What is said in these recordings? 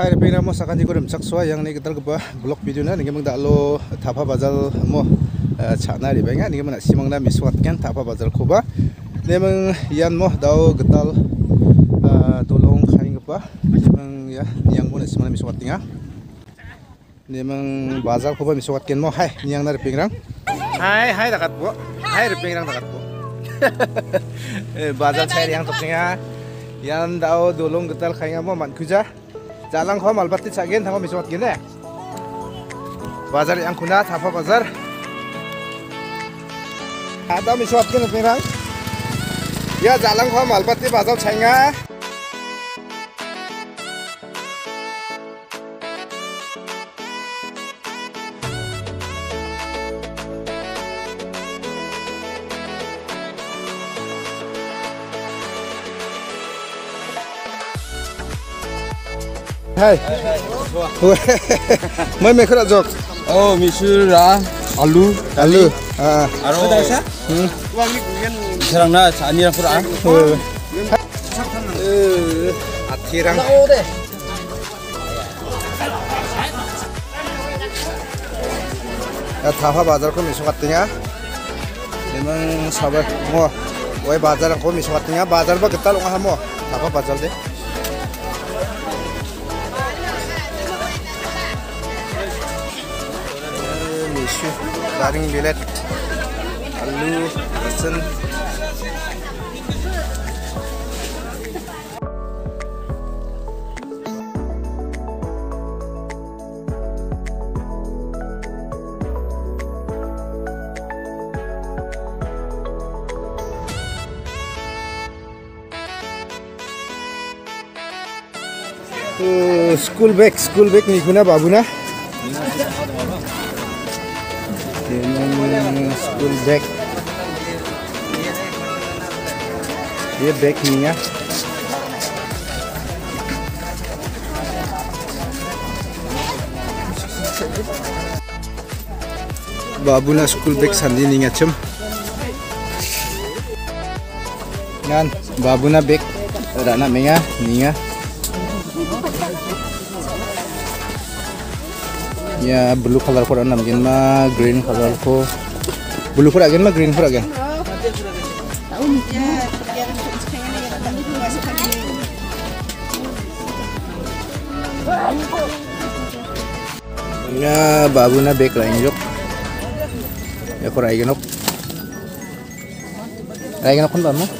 Hai repeng mo sakan jikur mchak swa yang ni gital gba blog video na ninge mangda lo thapa bazal mo chana ri ninge mana simang na miswat ken thapa bazal khoba ne mang yan mo dau gital dolong khaing gba mang ya yang mo na simang na miswat tinga ne mang bazal khoba miswat ken mo. Hai yang na repeng rang hai hai dakat bo. Hai repeng rang dakat bo. Bazal chai yang toknya yan dau dolong gital khaing mo man kuja jalang kho malbati chagen thango miswat gine bazar yang kuna thapo bazar ada miswat gine pirang ya jalang kho malbati bazar chainga Hai. Mai mai khara jok. Oh, misura alu Alu. Ah. aro dasa. Hmm. Serang na ani ra pura. Eh. Atirang. Ya thafa bazar ko misu katnya. Memang sabar mo. Wai bazar ko misu katnya. Bazar ba ketal ngah mo. Thafa bazar deh. Fish दारिंग बिलक आलू लहसुन school bag school bag निखुना बाबुना Ini school bag. Dia bag ni ya. Babu na school bag sandi ni ngacem. Babu na bag rana menga ni ya. Ya blue color ko nam gen ma green color ko blue pura gen ma green pura gen ya babu na bek lain jok ya ko rai genok rai genok kon bamu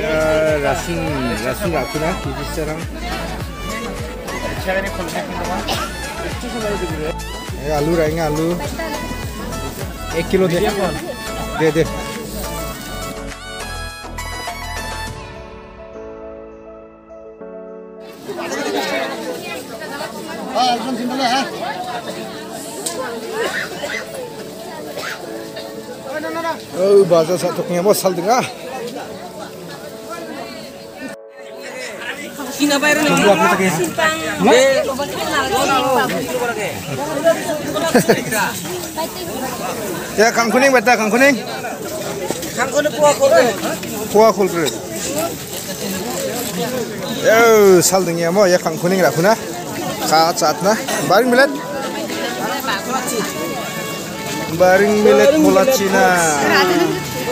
고 봐라. चालक कुरा चालक रागेन चालक रहा नहीं रहा चालक सिलसिला में चालक चौकसा आ गया Ya, rasin rasin rakuna tujuh serang. Eh, alu रहेंगे आलू एक किलो दे दे दे Oh, bazar satu punya bos sal dengar. Sina bayro na Tunggu Aku tak ya. Ya, kang kuning beta kang kuning. Kang kono puwa ko re. Kuah kul kru. Yo, sal dengi mo ya kang kuning rakuna. Ka cat na. Baring milet. Baring milet mula Cina.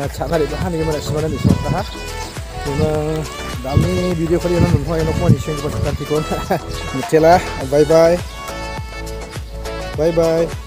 등아 이게 뭐 득득세 얘는 살락 한번 인사 같ting아 chana ri ha ni mana simana ni sot ha memang dami video kali ini memang yang mau nising di pasar tikon mitela bye bye bye bye